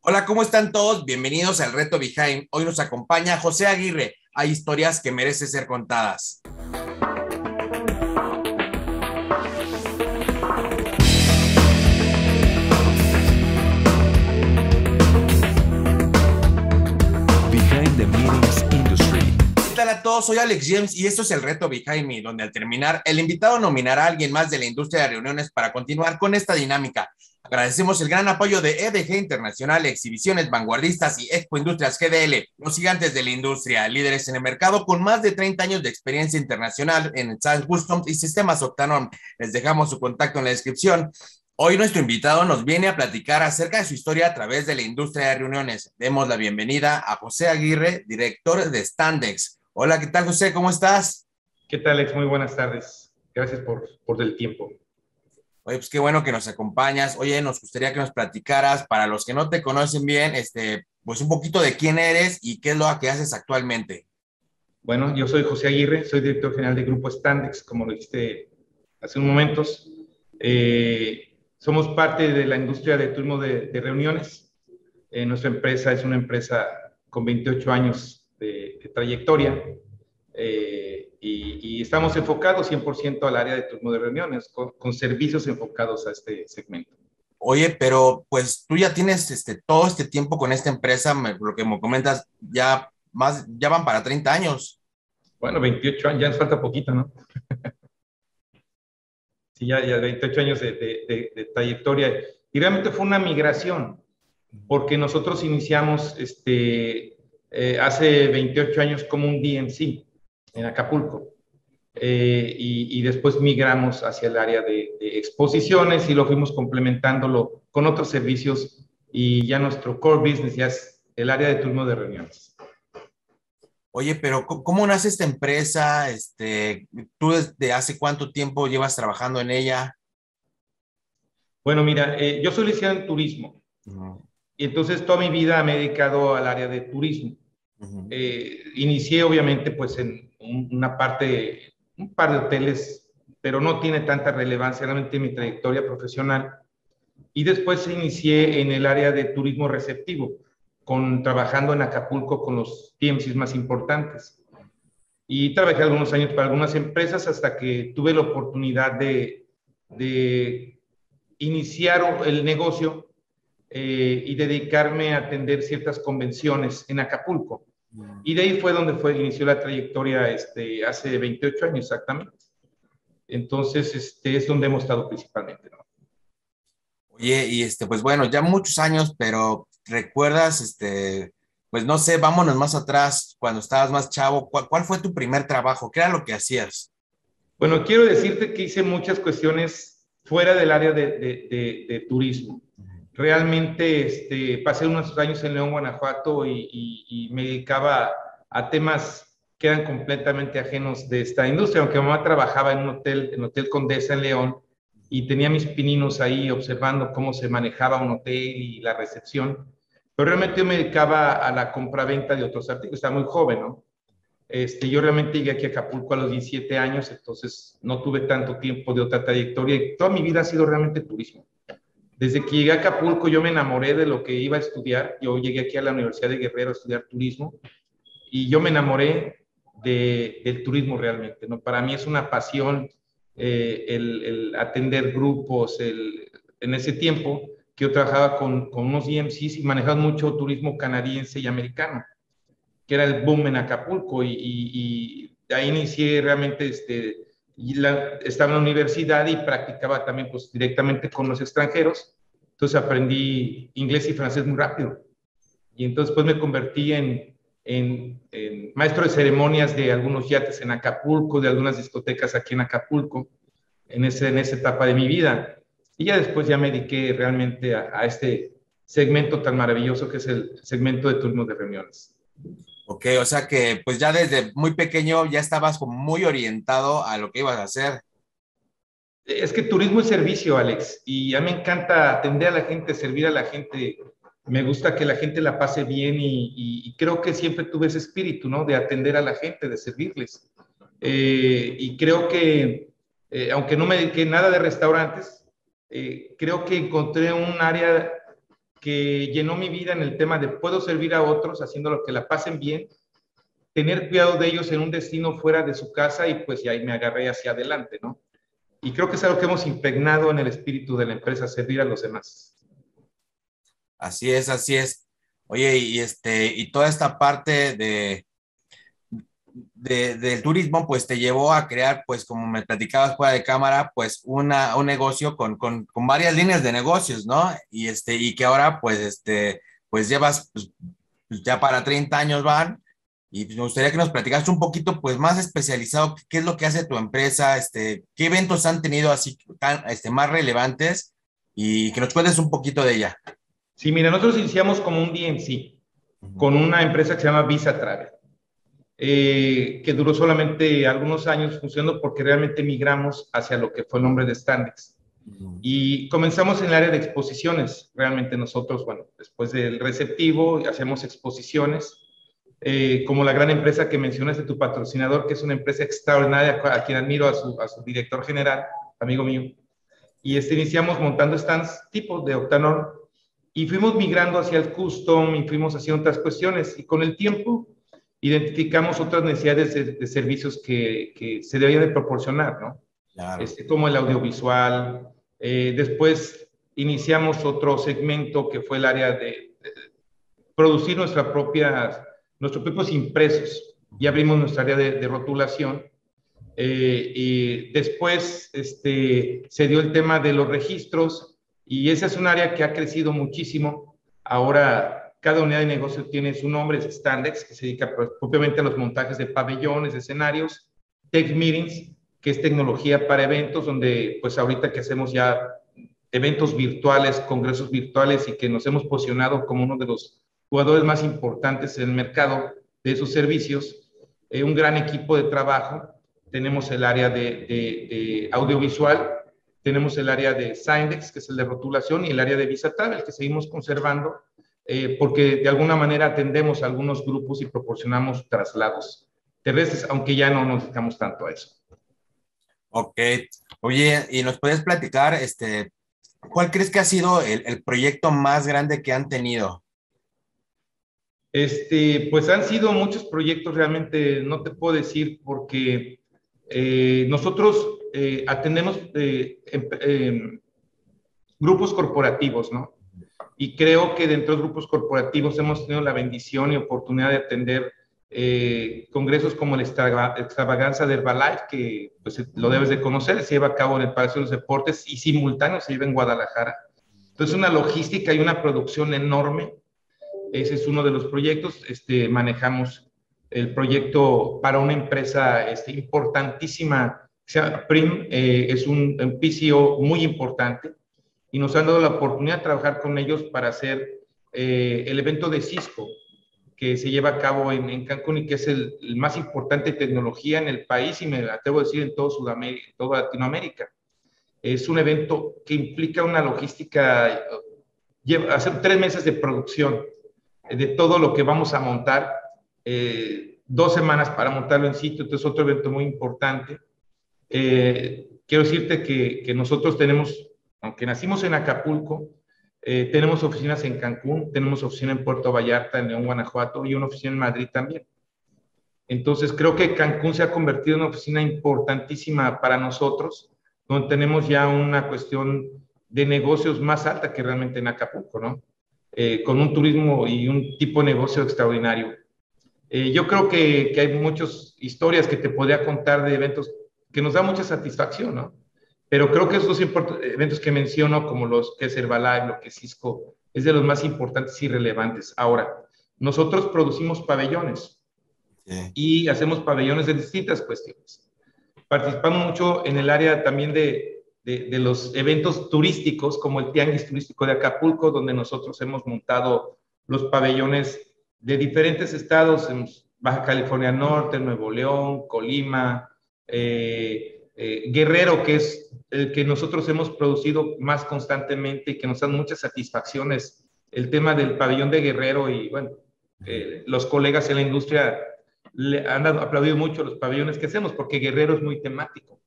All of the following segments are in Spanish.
Hola, ¿cómo están todos? Bienvenidos al Reto Behind. Hoy nos acompaña José Aguirre. Hay historias que merecen ser contadas. Behind the Meetings Industry. ¿Qué tal a todos? Soy Alex James y esto es el Reto Behind Me, donde al terminar, el invitado nominará a alguien más de la industria de reuniones para continuar con esta dinámica. Agradecemos el gran apoyo de EDG Internacional, Exhibiciones Vanguardistas y Expo Industrias GDL, los gigantes de la industria, líderes en el mercado con más de 30 años de experiencia internacional en SaaS Customs y sistemas Octanon. Les dejamos su contacto en la descripción. Hoy nuestro invitado nos viene a platicar acerca de su historia a través de la industria de reuniones. Demos la bienvenida a José Aguirre, director de Standex. Hola, ¿qué tal José? ¿Cómo estás? ¿Qué tal, Alex? Muy buenas tardes. Gracias por, por el tiempo. Oye, pues qué bueno que nos acompañas. Oye, nos gustaría que nos platicaras, para los que no te conocen bien, este, pues un poquito de quién eres y qué es lo que haces actualmente. Bueno, yo soy José Aguirre, soy director general del Grupo Standex, como lo dijiste hace unos momentos. Eh, somos parte de la industria de turismo de, de reuniones. Eh, nuestra empresa es una empresa con 28 años de, de trayectoria. Eh, y, y, estamos enfocados 100% al área de turismo de reuniones, con, con, servicios enfocados a este segmento. Oye, pero pues tú ya tienes este, todo este tiempo con esta empresa, me, lo que me comentas, ya, más, ya van para 30 años. Bueno, 28 años, ya nos falta poquito, ¿no? sí, ya, ya 28 años de, de, de, de, trayectoria. Y realmente fue una migración, porque nosotros iniciamos este, eh, hace 28 años como un DMC en Acapulco. Eh, y, y, después migramos hacia el área de, de, exposiciones y lo fuimos complementándolo con otros servicios y ya nuestro core business ya es el área de turismo de reuniones. Oye, pero ¿cómo nace esta empresa? Este, ¿Tú desde hace cuánto tiempo llevas trabajando en ella? Bueno, mira, eh, yo soy licenciado en turismo uh -huh. y entonces toda mi vida me he dedicado al área de turismo. Uh -huh. eh, inicié obviamente pues en una parte, un par de hoteles, pero no tiene tanta relevancia realmente en mi trayectoria profesional. Y después inicié en el área de turismo receptivo, con, trabajando en Acapulco con los TMCs más importantes. Y trabajé algunos años para algunas empresas hasta que tuve la oportunidad de, de iniciar el negocio eh, y dedicarme a atender ciertas convenciones en Acapulco. Y de ahí fue donde fue, inició la trayectoria este, hace 28 años exactamente. Entonces, este, es donde hemos estado principalmente. ¿no? Oye, y este, pues bueno, ya muchos años, pero recuerdas, este, pues no sé, vámonos más atrás, cuando estabas más chavo, ¿cuál, cuál fue tu primer trabajo? ¿Qué era lo que hacías? Bueno, quiero decirte que hice muchas cuestiones fuera del área de, de, de, de turismo. Realmente este, pasé unos años en León, Guanajuato y, y, y, me dedicaba a temas que eran completamente ajenos de esta industria, aunque mamá trabajaba en un hotel, en Hotel Condesa en León, y tenía mis pininos ahí observando cómo se manejaba un hotel y la recepción, pero realmente yo me dedicaba a la compra-venta de otros artículos, estaba muy joven, ¿no? Este, yo realmente llegué aquí a Acapulco a los 17 años, entonces no tuve tanto tiempo de otra trayectoria y toda mi vida ha sido realmente turismo. Desde que llegué a Acapulco yo me enamoré de lo que iba a estudiar. Yo llegué aquí a la Universidad de Guerrero a estudiar turismo y yo me enamoré de, del turismo realmente. ¿no? Para mí es una pasión eh, el, el, atender grupos. El, en ese tiempo que yo trabajaba con, con unos EMCs y manejaba mucho turismo canadiense y americano, que era el boom en Acapulco y, y, y ahí inicié realmente este, y la, estaba en la universidad y practicaba también pues directamente con los extranjeros. Entonces aprendí inglés y francés muy rápido. Y entonces pues me convertí en, en, en, maestro de ceremonias de algunos yates en Acapulco, de algunas discotecas aquí en Acapulco, en, ese, en esa etapa de mi vida. Y ya después ya me dediqué realmente a, a este segmento tan maravilloso que es el segmento de turnos de reuniones. Ok, o sea que pues ya desde muy pequeño ya estabas como muy orientado a lo que ibas a hacer. Es que turismo es servicio, Alex, y a mí me encanta atender a la gente, servir a la gente. Me gusta que la gente la pase bien y, y, y creo que siempre tuve ese espíritu, ¿no? De atender a la gente, de servirles. Eh, y creo que, eh, aunque no me dediqué nada de restaurantes, eh, creo que encontré un área que llenó mi vida en el tema de puedo servir a otros haciendo lo que la pasen bien, tener cuidado de ellos en un destino fuera de su casa y pues ahí me agarré hacia adelante, ¿no? Y creo que es algo que hemos impregnado en el espíritu de la empresa, servir a los demás. Así es, así es. Oye, y este, y toda esta parte de, del turismo, pues te llevó a crear, pues como me platicabas fuera de cámara, pues una, un negocio con, con, con, varias líneas de negocios, ¿no? Y este, y que ahora, pues, este, pues llevas, pues, ya para 30 años van, y me gustaría que nos platicaste un poquito, pues, más especializado, qué es lo que hace tu empresa, este, qué eventos han tenido así tan, este, más relevantes, y que nos cuentes un poquito de ella. Sí, mira, nosotros iniciamos como un DNC, con una empresa que se llama Visa Travel eh, que duró solamente algunos años funcionando porque realmente migramos hacia lo que fue el nombre de Standex. Y comenzamos en el área de exposiciones. Realmente nosotros, bueno, después del receptivo, hacemos exposiciones. Eh, como la gran empresa que mencionas de tu patrocinador, que es una empresa extraordinaria, a quien admiro a su, a su director general, amigo mío. Y este, iniciamos montando stands tipo de Octanor y fuimos migrando hacia el custom y fuimos haciendo otras cuestiones. Y con el tiempo identificamos otras necesidades de, servicios que, que, se deberían de proporcionar, ¿no? Claro. Este, como el audiovisual. Eh, después iniciamos otro segmento que fue el área de, de producir nuestra propia, nuestros propios impresos y abrimos nuestra área de, de rotulación. Eh, y después este, se dio el tema de los registros y esa es un área que ha crecido muchísimo. Ahora cada unidad de negocio tiene su nombre, es Standex, que se dedica propiamente a los montajes de pabellones, escenarios, Tech Meetings, que es tecnología para eventos, donde pues ahorita que hacemos ya eventos virtuales, congresos virtuales y que nos hemos posicionado como uno de los jugadores más importantes en el mercado de esos servicios, eh, un gran equipo de trabajo. Tenemos el área de audiovisual, tenemos el área de Syndex, que es el de rotulación, y el área de Visa Travel, que seguimos conservando eh, porque de alguna manera atendemos a algunos grupos y proporcionamos traslados terrestres, aunque ya no nos dedicamos tanto a eso. Ok. Oye, ¿y nos puedes platicar, este, cuál crees que ha sido el, el proyecto más grande que han tenido? Este, pues han sido muchos proyectos, realmente no te puedo decir porque eh, nosotros eh, atendemos eh, em, grupos corporativos, ¿no? Y creo que dentro de grupos corporativos hemos tenido la bendición y oportunidad de atender eh, congresos como el Extravaganza de Herbalife, que pues, lo debes de conocer, se lleva a cabo en el Palacio de los Deportes y simultáneo se lleva en Guadalajara. Entonces, una logística y una producción enorme. Ese es uno de los proyectos. Este, manejamos el proyecto para una empresa este, importantísima, se llama PRIM, eh, es un, un PCO muy importante y nos han dado la oportunidad de trabajar con ellos para hacer eh, el evento de Cisco que se lleva a cabo en, en Cancún y que es el, el, más importante tecnología en el país y me atrevo a decir en todo Sudamérica, toda Latinoamérica. Es un evento que implica una logística, lleva, hacer tres meses de producción de todo lo que vamos a montar, eh, dos semanas para montarlo en sitio, entonces otro evento muy importante. Eh, quiero decirte que, que nosotros tenemos aunque nacimos en Acapulco, eh, tenemos oficinas en Cancún, tenemos oficina en Puerto Vallarta, en León, Guanajuato y una oficina en Madrid también. Entonces, creo que Cancún se ha convertido en una oficina importantísima para nosotros, donde tenemos ya una cuestión de negocios más alta que realmente en Acapulco, ¿no? Eh, con un turismo y un tipo de negocio extraordinario. Eh, yo creo que, hay muchas historias que te podría contar de eventos que nos da mucha satisfacción, ¿no? Pero creo que esos eventos que menciono, como los que es Herbalife, lo que es Cisco, es de los más importantes y relevantes. Ahora, nosotros producimos pabellones sí. y hacemos pabellones de distintas cuestiones. Participamos mucho en el área también de, de, de, los eventos turísticos, como el Tianguis Turístico de Acapulco, donde nosotros hemos montado los pabellones de diferentes estados, en Baja California Norte, Nuevo León, Colima, eh, eh, Guerrero, que es el que nosotros hemos producido más constantemente y que nos dan muchas satisfacciones, el tema del pabellón de Guerrero y bueno, eh, los colegas en la industria le han aplaudido mucho los pabellones que hacemos porque Guerrero es muy temático.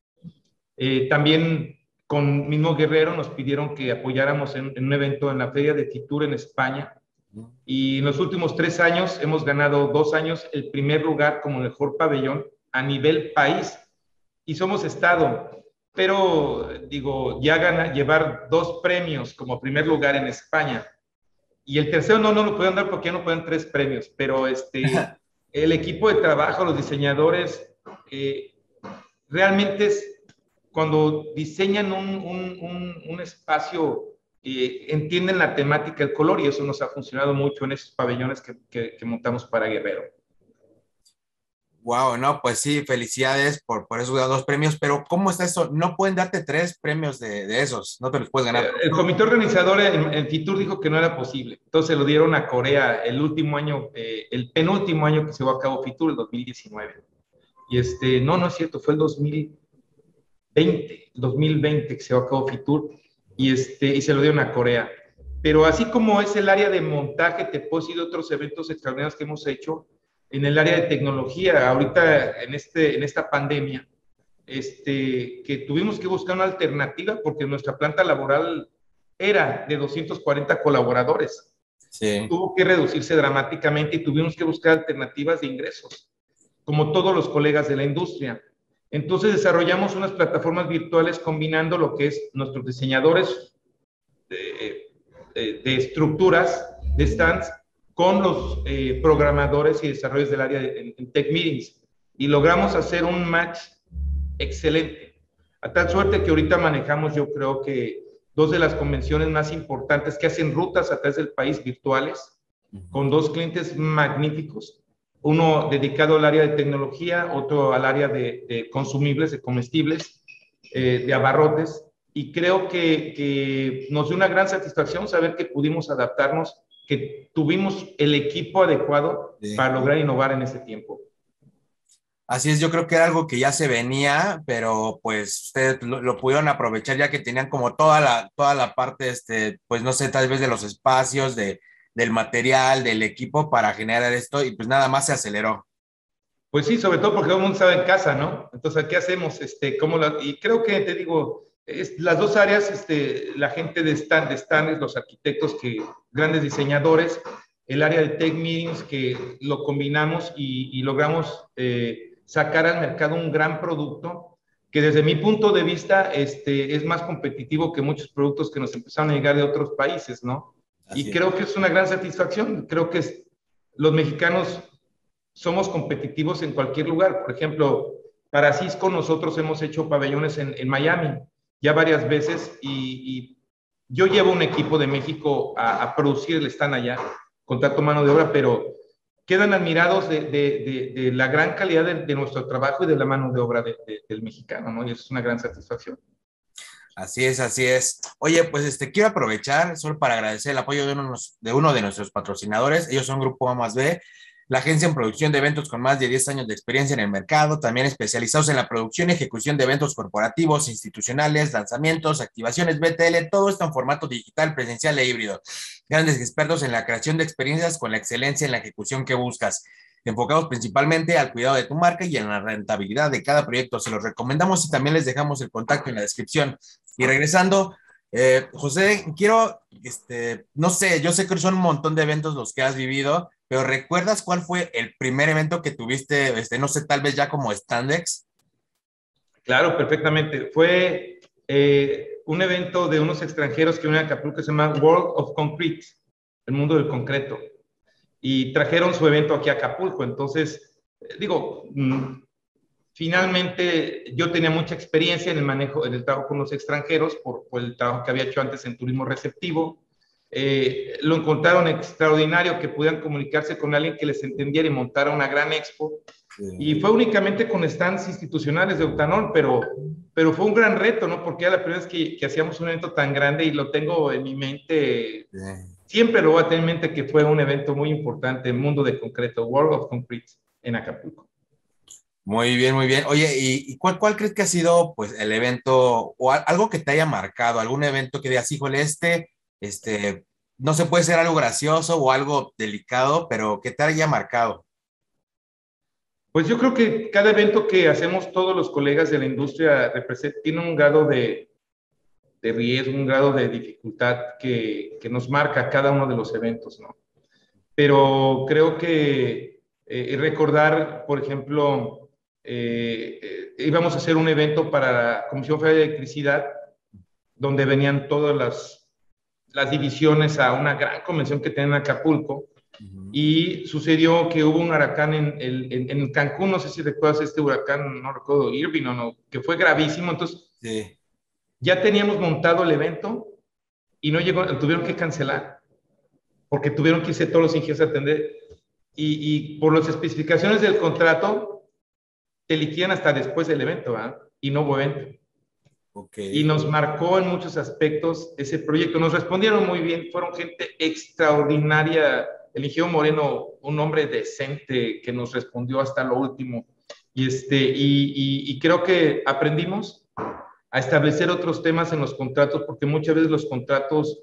Eh, también con mismo Guerrero nos pidieron que apoyáramos en, un evento en la Feria de Fitur en España. Y en los últimos tres años hemos ganado dos años el primer lugar como mejor pabellón a nivel país. Y somos Estado. Pero, digo, ya gana, llevar dos premios como primer lugar en España. Y el tercero no, no lo pueden dar porque ya no pueden tres premios. Pero este, el equipo de trabajo, los diseñadores, eh, realmente es cuando diseñan un, espacio, eh, entienden la temática, el color, y eso nos ha funcionado mucho en esos pabellones que, montamos para Guerrero. Wow, no, pues sí, felicidades por, por esos dos premios, pero ¿cómo está eso? No pueden darte tres premios de, esos, no te los puedes ganar. El, comité organizador en, en, Fitur dijo que no era posible, entonces lo dieron a Corea el último año, eh, el penúltimo año que se llevó a cabo Fitur, el 2019. Y este, no, no es cierto, fue el 2000, 20, 2020 que se acabó Fitur y, este, y se lo dieron a Corea. Pero así como es el área de montaje, te puedo decir de otros eventos extraordinarios que hemos hecho en el área de tecnología, ahorita en, este, en esta pandemia, este, que tuvimos que buscar una alternativa porque nuestra planta laboral era de 240 colaboradores. Sí. Tuvo que reducirse dramáticamente y tuvimos que buscar alternativas de ingresos, como todos los colegas de la industria. Entonces desarrollamos unas plataformas virtuales combinando lo que es nuestros diseñadores de, estructuras, de stands, con los eh, programadores y desarrolladores del área de, en, Tech Meetings. Y logramos hacer un match excelente. A tal suerte que ahorita manejamos, yo creo que dos de las convenciones más importantes que hacen rutas a través del país virtuales, con dos clientes magníficos uno dedicado al área de tecnología, otro al área de, consumibles, de comestibles, eh, de abarrotes. Y creo que, nos dio una gran satisfacción saber que pudimos adaptarnos, que tuvimos el equipo adecuado para lograr innovar en ese tiempo. Así es, yo creo que era algo que ya se venía, pero pues ustedes lo, pudieron aprovechar ya que tenían como toda la, toda la parte, este, pues no sé, tal vez de los espacios, de, del material, del equipo para generar esto y pues nada más se aceleró. Pues sí, sobre todo porque todo el mundo estaba en casa, ¿no? Entonces, ¿qué hacemos? Este, ¿cómo y creo que, te digo, es, las dos áreas, este, la gente de stand, de stands, los arquitectos, que, grandes diseñadores, el área de tech meetings, que lo combinamos y, logramos eh, sacar al mercado un gran producto que desde mi punto de vista este, es más competitivo que muchos productos que nos empezaron a llegar de otros países, ¿no? y creo que es una gran satisfacción. Creo que los mexicanos somos competitivos en cualquier lugar. Por ejemplo, para Cisco nosotros hemos hecho pabellones en, Miami ya varias veces y, yo llevo un equipo de México a, producir el stand allá, contrato mano de obra, pero quedan admirados de, la gran calidad de, nuestro trabajo y de la mano de obra del mexicano, ¿no? Y eso es una gran satisfacción. Así es, así es. Oye, pues este, quiero aprovechar solo para agradecer el apoyo de uno, de uno de nuestros patrocinadores. Ellos son Grupo A más B, la agencia en producción de eventos con más de 10 años de experiencia en el mercado, también especializados en la producción y ejecución de eventos corporativos, institucionales, lanzamientos, activaciones BTL, todo esto en formato digital, presencial e híbrido. Grandes expertos en la creación de experiencias con la excelencia en la ejecución que buscas enfocados principalmente al cuidado de tu marca y en la rentabilidad de cada proyecto. Se los recomendamos y también les dejamos el contacto en la descripción. Y regresando, eh, José, quiero, este, no sé, yo sé que son un montón de eventos los que has vivido, pero ¿recuerdas cuál fue el primer evento que tuviste, este, no sé, tal vez ya como Standex? Claro, perfectamente. Fue eh, un evento de unos extranjeros que vienen a Acapulco que se llama World of Concrete, el mundo del concreto. Y trajeron su evento aquí a Acapulco. Entonces, eh, digo, mm, Finalmente, yo tenía mucha experiencia en el manejo, en el trabajo con los extranjeros por, el trabajo que había hecho antes en turismo receptivo. Eh, lo encontraron extraordinario que pudieran comunicarse con alguien que les entendiera y montara una gran expo. Y fue únicamente con stands institucionales de Octanol, pero, pero fue un gran reto, ¿no? Porque era la primera vez que, que hacíamos un evento tan grande y lo tengo en mi mente. Siempre lo voy a tener en mente que fue un evento muy importante, mundo de concreto, World of Concrete en Acapulco. Muy bien, muy bien. Oye, ¿y, cuál, cuál, crees que ha sido pues el evento o algo que te haya marcado, algún evento que digas, híjole, este, este, no se puede ser algo gracioso o algo delicado, pero que te haya marcado? Pues yo creo que cada evento que hacemos todos los colegas de la industria tiene un grado de, de riesgo, un grado de dificultad que, que, nos marca cada uno de los eventos, ¿no? Pero creo que eh, recordar, por ejemplo, eh, eh, íbamos a hacer un evento para la Comisión Federal de Electricidad, donde venían todas las, las divisiones a una gran convención que tienen en Acapulco, y sucedió que hubo un huracán en, en, en, Cancún, no sé si recuerdas este huracán, no recuerdo, Irving o no, que fue gravísimo, entonces sí. ya teníamos montado el evento y no llegó, tuvieron que cancelar, porque tuvieron que irse todos los ingenieros a atender, y, y, por las especificaciones del contrato, te liquidan hasta después del evento, ¿verdad? Y no hubo evento. Okay. Y nos marcó en muchos aspectos ese proyecto. Nos respondieron muy bien, fueron gente extraordinaria eligió Moreno un hombre decente que nos respondió hasta lo último. Y, este, y, y, creo que aprendimos a establecer otros temas en los contratos, porque muchas veces los contratos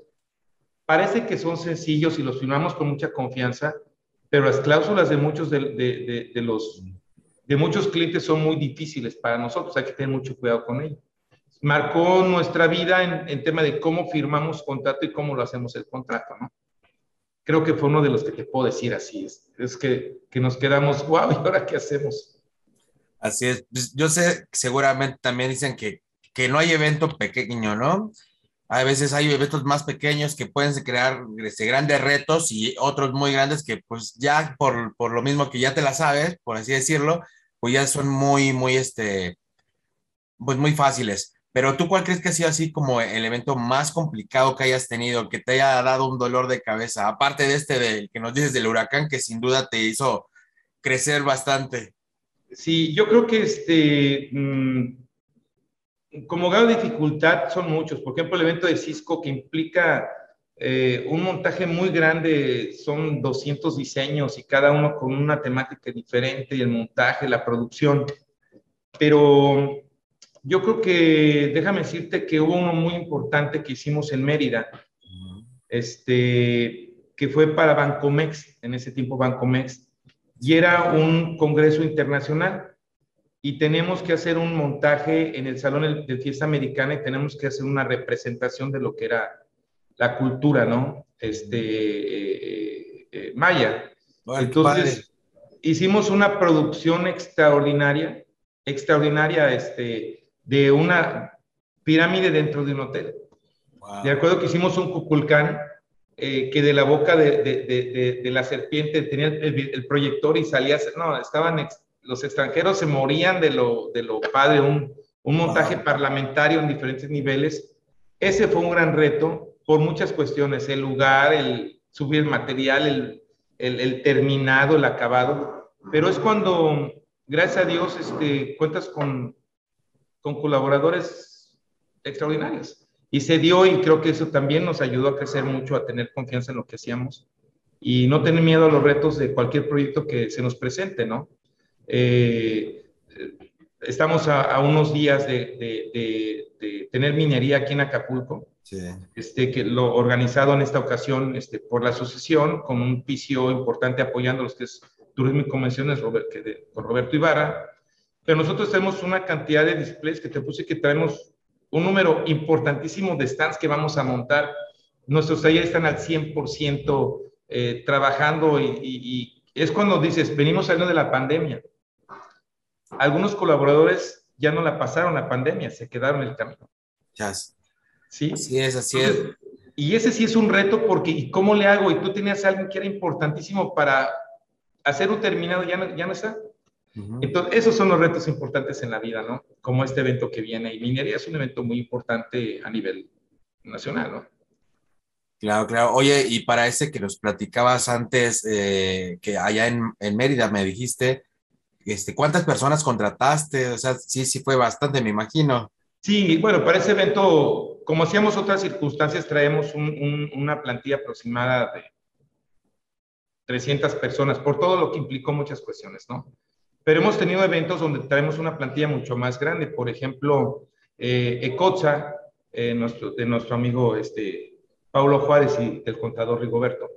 parece que son sencillos y los firmamos con mucha confianza, pero las cláusulas de muchos de, de, de, los, de muchos clientes son muy difíciles para nosotros, hay que tener mucho cuidado con ello. Marcó nuestra vida en, tema de cómo firmamos contrato y cómo lo hacemos el contrato, ¿no? creo que fue uno de los que te puedo decir así. Es, es que, que, nos quedamos, wow, ¿y ahora qué hacemos? Así es. Pues, yo sé, seguramente también dicen que, que no hay evento pequeño, ¿no? A veces hay eventos más pequeños que pueden crear este, grandes retos y otros muy grandes que pues ya por, por, lo mismo que ya te la sabes, por así decirlo, pues ya son muy, muy, este, pues muy fáciles. Pero tú, ¿cuál crees que ha sido así como el evento más complicado que hayas tenido, que te haya dado un dolor de cabeza? Aparte de este del que nos dices del huracán, que sin duda te hizo crecer bastante. Sí, yo creo que este, mmm, como grado de dificultad son muchos. Por ejemplo, el evento de Cisco que implica eh, un montaje muy grande, son 200 diseños y cada uno con una temática diferente y el montaje, la producción. Pero yo creo que, déjame decirte que hubo uno muy importante que hicimos en Mérida, este, que fue para Bancomex, en ese tiempo Bancomex, y era un congreso internacional. Y tenemos que hacer un montaje en el Salón de Fiesta Americana y tenemos que hacer una representación de lo que era la cultura, ¿no? Este, eh, eh, maya. Entonces, hicimos una producción extraordinaria, extraordinaria, este, de una pirámide dentro de un hotel. De acuerdo que hicimos un cuculcán eh, que de la boca de, de, de, la serpiente tenía el, proyector y salía, no, estaban, los extranjeros se morían de lo, de lo padre, un, un montaje parlamentario en diferentes niveles. Ese fue un gran reto por muchas cuestiones, el lugar, el subir el material, el, el, el terminado, el acabado, pero es cuando, gracias a Dios, este, cuentas con con colaboradores extraordinarios. Y se dio y creo que eso también nos ayudó a crecer mucho, a tener confianza en lo que hacíamos y no tener miedo a los retos de cualquier proyecto que se nos presente, ¿no? Eh, estamos a, unos días de, de, tener minería aquí en Acapulco, sí. este, que lo organizado en esta ocasión este, por la asociación, con un PCO importante apoyando los que es Turismo y Convenciones, Robert, que con Roberto Ibarra, pero nosotros tenemos una cantidad de displays que te puse que traemos un número importantísimo de stands que vamos a montar. Nuestros talleres están al 100% eh, trabajando y, y, es cuando dices, venimos saliendo de la pandemia. Algunos colaboradores ya no la pasaron la pandemia, se quedaron en el camino. Ya. ¿Sí? Así es, así es. Y ese sí es un reto porque, ¿y cómo le hago? Y tú tenías a alguien que era importantísimo para hacer un terminado, ya no, ya no está. Entonces, esos son los retos importantes en la vida, ¿no? Como este evento que viene. Y minería es un evento muy importante a nivel nacional, ¿no? Claro, claro. Oye, y para ese que nos platicabas antes, eh, que allá en, en, Mérida me dijiste, este, ¿cuántas personas contrataste? O sea, sí, sí fue bastante, me imagino. Sí, bueno, para ese evento, como hacíamos otras circunstancias, traemos un, un, una plantilla aproximada de 300 personas, por todo lo que implicó muchas cuestiones, ¿no? Pero hemos tenido eventos donde traemos una plantilla mucho más grande. Por ejemplo, eh, Ecoza, eh, nuestro, de nuestro amigo este, Paulo Juárez y del contador Rigoberto.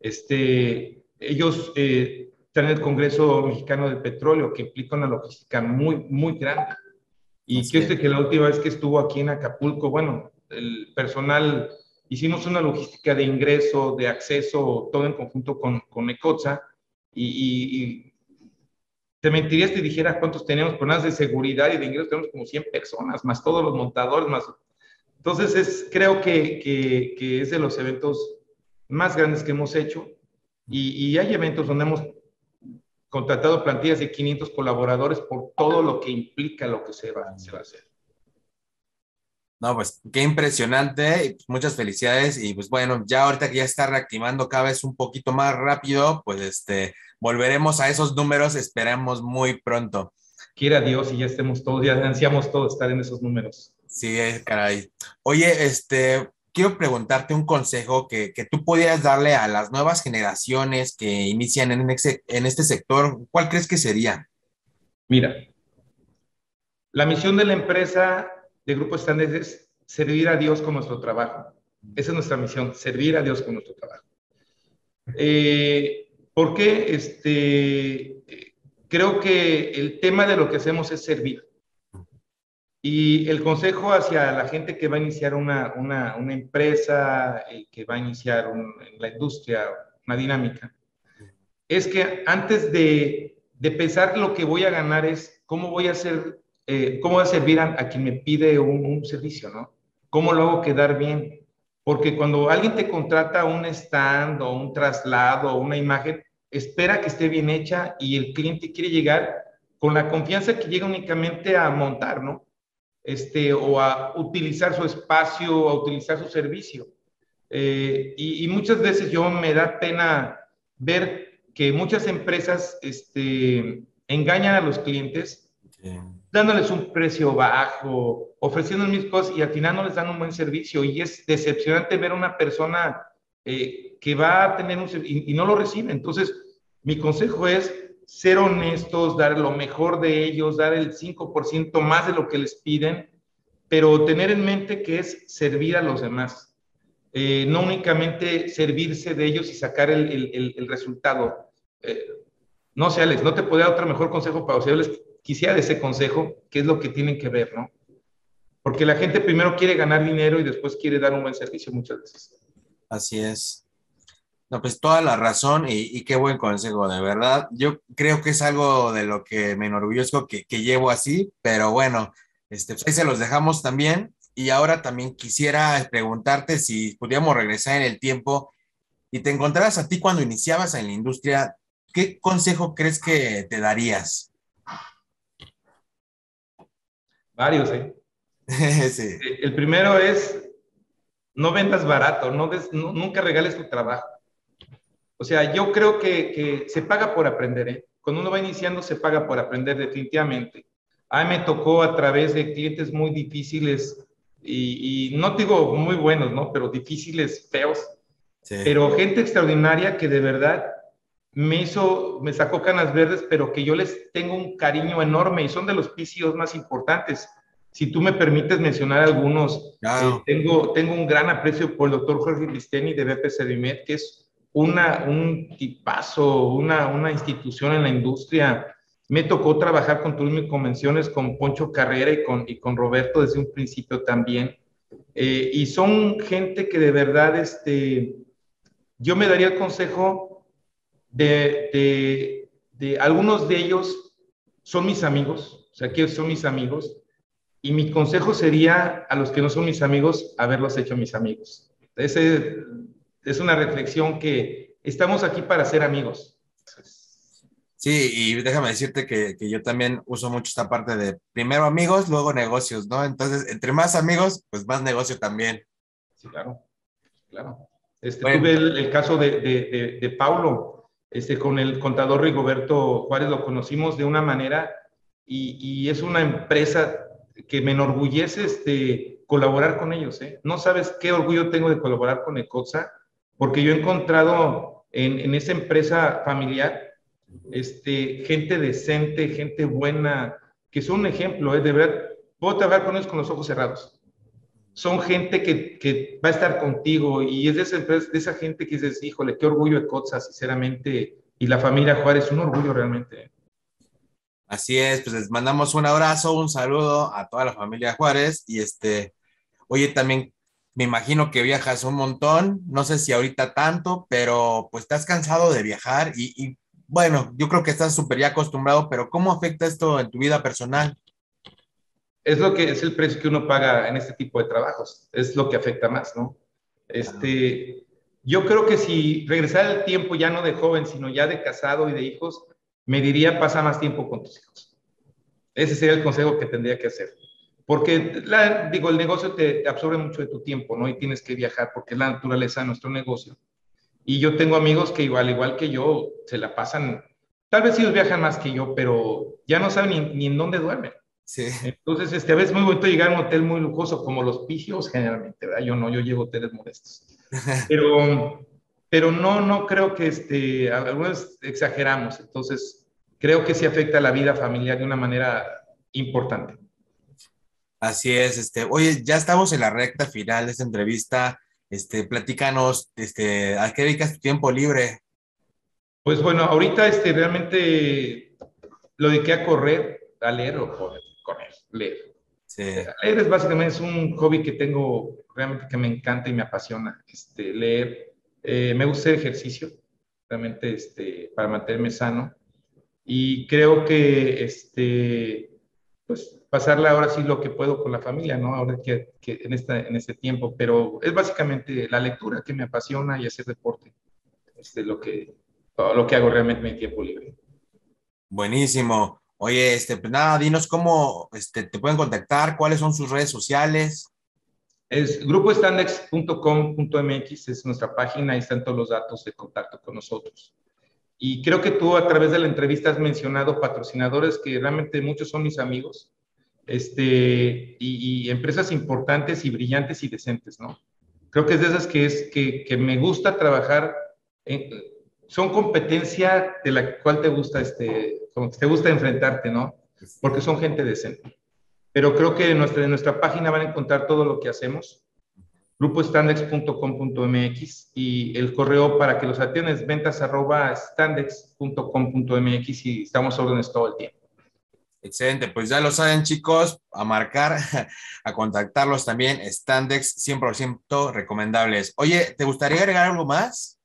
Este, ellos eh, traen el Congreso Mexicano del Petróleo, que implica una logística muy, muy grande. Y que, que la última vez que estuvo aquí en Acapulco, bueno, el personal, hicimos una logística de ingreso, de acceso, todo en conjunto con, con Ecoza, y, y, y te mentiría si dijera cuántos tenemos personas de seguridad y de ingreso, tenemos como 100 personas, más todos los montadores, más... Entonces, es, creo que, que, que es de los eventos más grandes que hemos hecho y, y, hay eventos donde hemos contratado plantillas de 500 colaboradores por todo lo que implica lo que se va, se va a hacer. No, pues qué impresionante, pues, muchas felicidades y pues bueno, ya ahorita que ya está reactivando cada vez un poquito más rápido, pues este, volveremos a esos números, esperamos muy pronto. Quiera Dios y ya estemos todos, ya ansiamos todos estar en esos números. Sí, caray. Oye, este, quiero preguntarte un consejo que, que tú pudieras darle a las nuevas generaciones que inician en, en este sector. ¿Cuál crees que sería? Mira, la misión de la empresa de Grupo Standard es servir a Dios con nuestro trabajo. Esa es nuestra misión, servir a Dios con nuestro trabajo. Eh, ¿Por qué? Este, creo que el tema de lo que hacemos es servir. Y el consejo hacia la gente que va a iniciar una, una, una empresa, eh, que va a iniciar un, en la industria una dinámica, es que antes de, de, pensar lo que voy a ganar es cómo voy a hacer, eh, cómo voy a servir a, a quien me pide un, un, servicio, ¿no? ¿Cómo lo hago quedar bien? Porque cuando alguien te contrata un stand o un traslado o una imagen, espera que esté bien hecha y el cliente quiere llegar con la confianza que llega únicamente a montar, ¿no? este, o a utilizar su espacio, a utilizar su servicio. Eh, y, y, muchas veces yo me da pena ver que muchas empresas este, engañan a los clientes sí. Dándoles un precio bajo, ofreciendo mis cosas y al final no les dan un buen servicio. Y es decepcionante ver a una persona eh, que va a tener un y, y no lo recibe. Entonces, mi consejo es ser honestos, dar lo mejor de ellos, dar el 5% más de lo que les piden, pero tener en mente que es servir a los demás, eh, no únicamente servirse de ellos y sacar el, el, el resultado. Eh, no sé, Alex, no te podría dar otro mejor consejo para ustedes. Quisiera ese consejo, qué es lo que tienen que ver, ¿no? Porque la gente primero quiere ganar dinero y después quiere dar un buen servicio muchas veces. Así es. No, pues toda la razón y, y, qué buen consejo, de verdad. Yo creo que es algo de lo que me enorgullezco que, que llevo así, pero bueno, este, pues ahí se los dejamos también. Y ahora también quisiera preguntarte si pudiéramos regresar en el tiempo y te encontraras a ti cuando iniciabas en la industria, ¿qué consejo crees que te darías? Varios, ¿eh? sí. El primero es, no vendas barato, no des, no, nunca regales tu trabajo. O sea, yo creo que, que, se paga por aprender, ¿eh? Cuando uno va iniciando, se paga por aprender definitivamente. A mí me tocó a través de clientes muy difíciles y, y no digo muy buenos, ¿no? Pero difíciles, feos. Sí. Pero gente extraordinaria que de verdad me hizo, me sacó canas verdes, pero que yo les tengo un cariño enorme y son de los PCOs más importantes. Si tú me permites mencionar algunos, claro. eh, tengo, tengo un gran aprecio por el doctor Jorge Listeni de BP Servimet, que es una, un tipazo, una, una institución en la industria. Me tocó trabajar con turismo y convenciones con Poncho Carrera y con, y con Roberto desde un principio también. Eh, y son gente que de verdad, este, yo me daría el consejo de, de, de, algunos de ellos son mis amigos, o sea, que son mis amigos, y mi consejo sería a los que no son mis amigos, haberlos hecho mis amigos. Ese es una reflexión que estamos aquí para ser amigos. Sí, y déjame decirte que, que, yo también uso mucho esta parte de primero amigos, luego negocios, ¿no? Entonces, entre más amigos, pues más negocio también. Sí, claro, claro. Este, bueno. Tuve el, el, caso de, de, de, de, Paulo, este, con el contador Rigoberto Juárez, lo conocimos de una manera y, es una empresa que me enorgullece este, colaborar con ellos. ¿eh? No sabes qué orgullo tengo de colaborar con Ecosa porque yo he encontrado en, en esa empresa familiar este, gente decente, gente buena, que son un ejemplo, ¿eh? de verdad, puedo trabajar con ellos con los ojos cerrados. Son gente que, que va a estar contigo y es de esa, de esa gente que dices, híjole, qué orgullo de Cotza, sinceramente, y la familia Juárez, un orgullo realmente. Así es, pues les mandamos un abrazo, un saludo a toda la familia Juárez y este, oye, también Me imagino que viajas un montón, no sé si ahorita tanto, pero pues estás cansado de viajar y, y bueno, yo creo que estás súper ya acostumbrado, pero ¿cómo afecta esto en tu vida personal? Es lo que es el precio que uno paga en este tipo de trabajos, es lo que afecta más, ¿no? Este, yo creo que si regresara el tiempo ya no de joven, sino ya de casado y de hijos, me diría pasa más tiempo con tus hijos. Ese sería el consejo que tendría que hacer. Porque, digo, el negocio te, absorbe mucho de tu tiempo, ¿no? Y tienes que viajar porque es la naturaleza de nuestro negocio. Y yo tengo amigos que igual, igual que yo, se la pasan, tal vez ellos viajan más que yo, pero ya no saben ni, ni en dónde duermen. Sí. Entonces, este, a veces es muy bonito llegar a un hotel muy lujoso, como los pigios generalmente, ¿verdad? Yo no, yo llevo hoteles modestos. Pero, pero no, no creo que, este, algunos exageramos. Entonces, creo que sí afecta a la vida familiar de una manera importante. Así es, este, oye, ya estamos en la recta final de esta entrevista. Este, platícanos, este, ¿a qué dedicas tu tiempo libre? Pues bueno, ahorita este, realmente lo dediqué a correr, a leer o correr, correr leer. Sí. Leer es básicamente es un hobby que tengo realmente que me encanta y me apasiona. Este, leer, eh, me gusta el ejercicio, realmente este, para mantenerme sano. Y creo que este, pues pasarla ahora sí lo que puedo con la familia, ¿no? Ahora que, que en, esta, en este tiempo, pero es básicamente la lectura que me apasiona y hacer deporte. Este, lo que, lo que hago realmente en mi tiempo libre. Buenísimo. Oye, este, pues nada, dinos cómo este, te pueden contactar, cuáles son sus redes sociales. Es grupostandex.com.mx, es nuestra página, ahí están todos los datos de contacto con nosotros. Y creo que tú a través de la entrevista has mencionado patrocinadores que realmente muchos son mis amigos, este, y, empresas importantes y brillantes y decentes, ¿no? Creo que es de esas que, es, que, me gusta trabajar, son competencia de la cual te gusta, este, como te gusta enfrentarte, ¿no? Porque son gente decente. Pero creo que en nuestra, en nuestra página van a encontrar todo lo que hacemos grupostandex.com.mx y el correo para que los atiendes ventas arroba standex.com.mx y estamos órdenes todo el tiempo. Excelente, pues ya lo saben chicos, a marcar, a contactarlos también, Standex 100% recomendables. Oye, ¿te gustaría agregar algo más?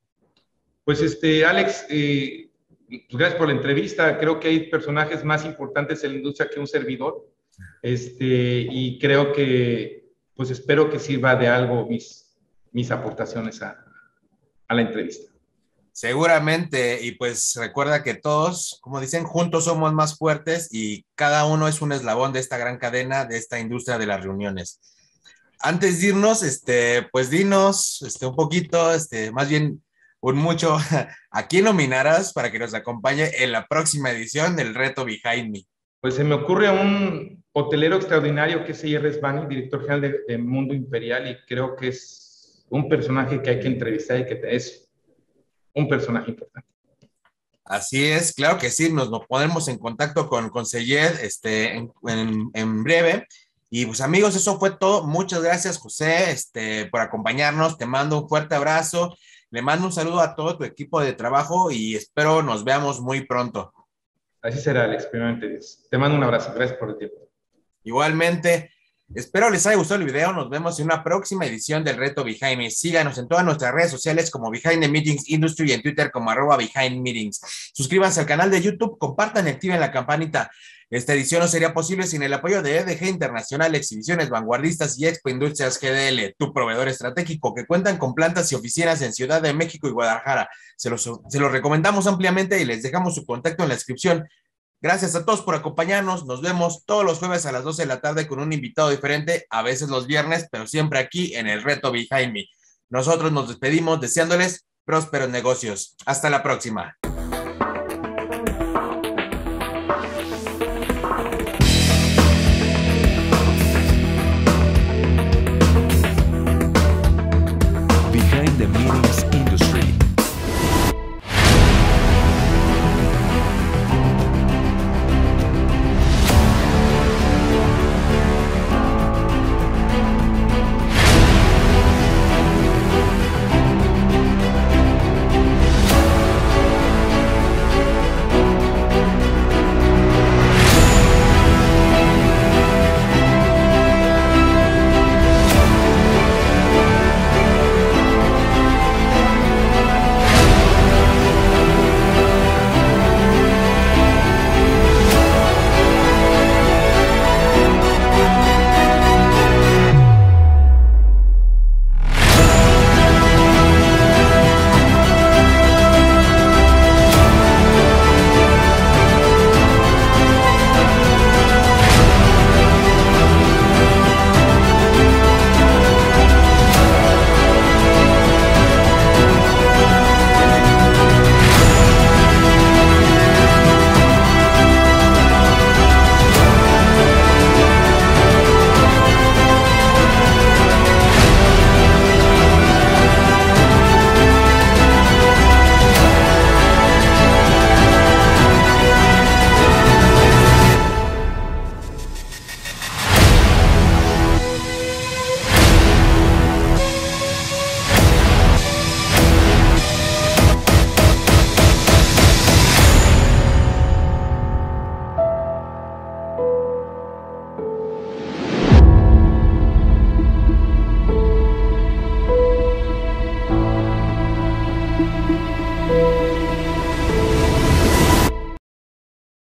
Pues este, Alex, eh, gracias por la entrevista. Creo que hay personajes más importantes en la industria que un servidor. Este, y creo que pues espero que sirva de algo mis, mis aportaciones a, a la entrevista. Seguramente, y pues recuerda que todos, como dicen, juntos somos más fuertes y cada uno es un eslabón de esta gran cadena, de esta industria de las reuniones. Antes de irnos, este, pues dinos este, un poquito, este, más bien un mucho, ¿a quién nominarás para que nos acompañe en la próxima edición del Reto Behind Me? Pues se me ocurre un hotelero extraordinario que es J.R. Svani, director general de, de, Mundo Imperial, y creo que es un personaje que hay que entrevistar y que es un personaje importante. Así es, claro que sí, nos, nos ponemos en contacto con, con Seyed este, en, en, en, breve. Y pues amigos, eso fue todo. Muchas gracias, José, este, por acompañarnos. Te mando un fuerte abrazo. Le mando un saludo a todo tu equipo de trabajo y espero nos veamos muy pronto. Así será, Alex, primeramente. Te mando un abrazo. Gracias por el tiempo. Igualmente, espero les haya gustado el video. Nos vemos en una próxima edición del Reto Behind Me. Síganos en todas nuestras redes sociales como Behind the Meetings Industry y en Twitter como arroba Behind Meetings. Suscríbanse al canal de YouTube, compartan y activen la campanita. Esta edición no sería posible sin el apoyo de EDG Internacional, Exhibiciones Vanguardistas y Expo Industrias GDL, tu proveedor estratégico, que cuentan con plantas y oficinas en Ciudad de México y Guadalajara. Se los, se los recomendamos ampliamente y les dejamos su contacto en la descripción. Gracias a todos por acompañarnos. Nos vemos todos los jueves a las 12 de la tarde con un invitado diferente, a veces los viernes, pero siempre aquí en el Reto Behind Me. Nosotros nos despedimos deseándoles prósperos negocios. Hasta la próxima.